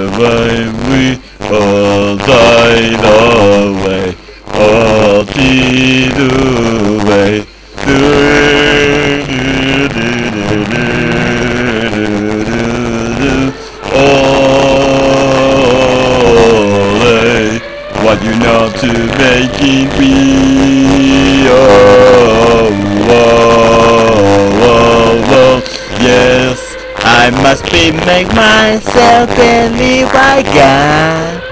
Survive we all died away, all did away, do do do do do. Must be make myself believe I got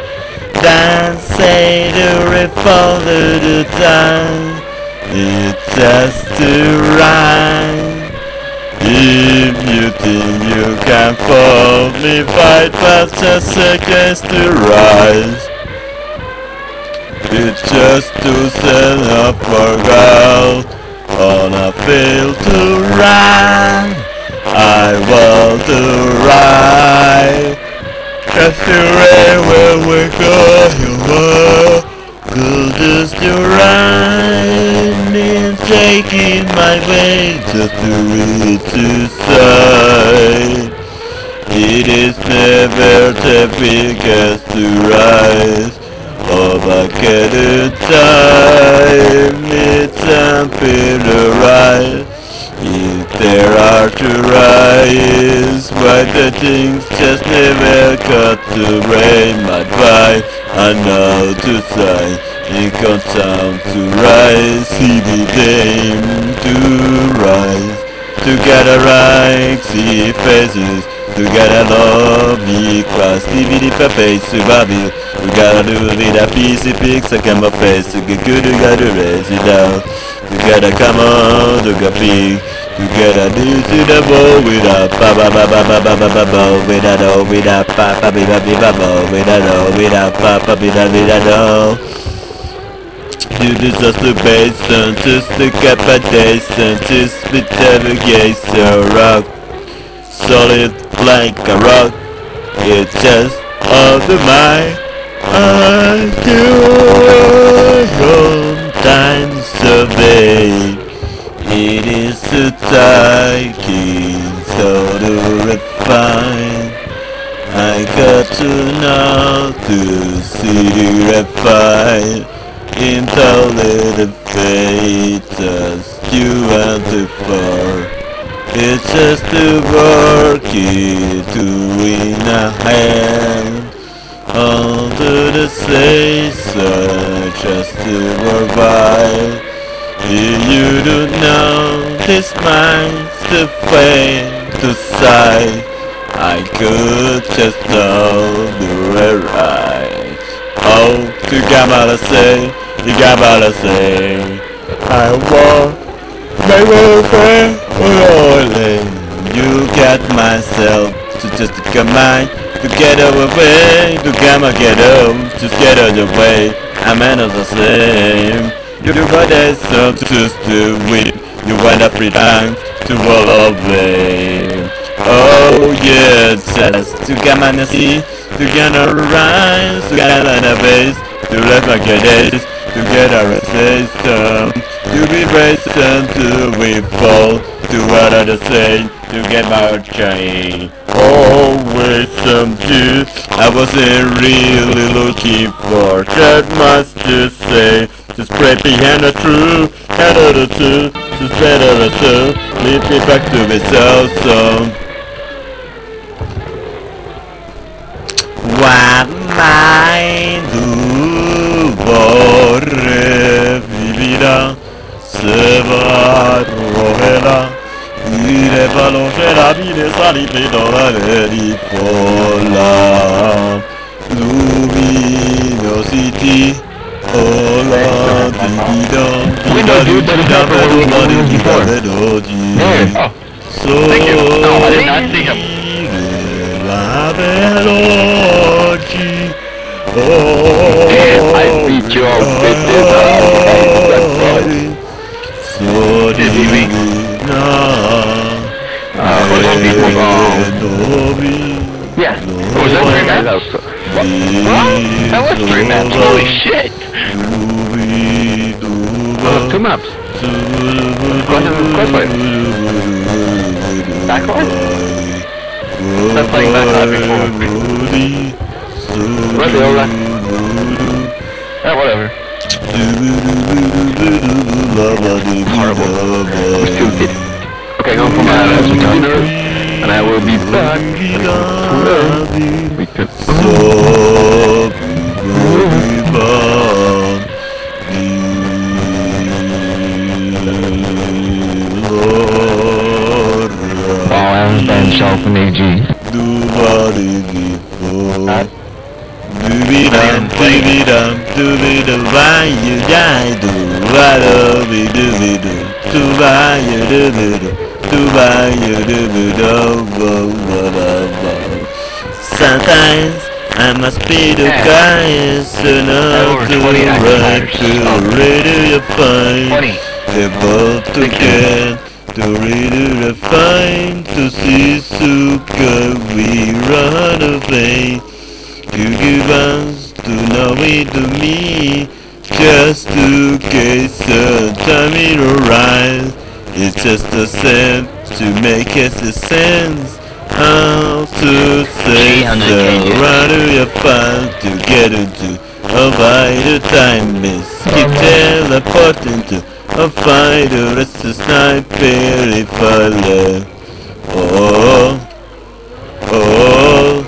Don't say to refold the time It's just to rhyme if you think you can fold me, fight fast just seconds to rise. It's just to set up for girl on a field to run. I want to ride. Just to rain where we go, you were. Good just to ride taking my way just to reach the side. It is never the biggest to rise. Oh, but get it time, it's unfair to rise. If there are two eyes, why the things just never cut to rain my by and now to sigh, come time to rise, see the day to rise. To get a right, see faces, to get a love Be cross, divide pa face to gotta do vida peace, pix, I can my face, to get good, To raise it out. We gotta come on, to get big. We gotta do to the ball with a ba ba ba ba ba ba ba ba ba with a do with a ba ba ba ba ba ba with a do with a ba ba ba ba ba this just the and just the capitation, just the so rock solid like a rock. It's just all the mind. I do your time survey. It is the taking so to refine. I got to know to see the refine into little fate as you and the far. It's just to work to win a hand. Under the season just to. If you don't know this mind's the fame to sight. I could just know the right. Oh, you gotta say, you gotta say, I want my friend rolling. You get myself to just come on, to get away, to come and get home, just get out of the way. I'm not the same. You do what I so just to win. You wind up times to roll away. Oh yeah, just to come and see, to get a rise, to get on a base, to let my days, to get a system, to be raised to we fall, to what I say, to get my chain. Always some juice, I wasn't really looking for that much to say. Just spread behind the truth, head of the two, just better the two, lead me back to myself so. What mai tu le ballon, la bile sali dans la Vericola. Luminosity, la dididon, Windows Oh. I did oh, you up with. Yeah. It was that three men? What? what? That was three maps. Holy shit! Two maps. Crossfire. Backline? That's playing backline before. Right, alright. Yeah, whatever. We could. So everyone, Lord, Oh, I'm Ben Shelf and AG. nobody before. Doobie-dum, doobie-dum, doobie-dum, why you die, do, why do, doobie-doo, do, why you doobie-doo, do, Sometimes I must be the Yeah. guy enough to 20 run active to radio fine. 20. Able to get to radio fine to see Suka we run away. You give us to know it to me just to get the time in alright. It's just a sense to make us a sense how to say it is. to fun to get into a vital time is keep teleporting to a fighter it's a sniper if I love oh oh, oh.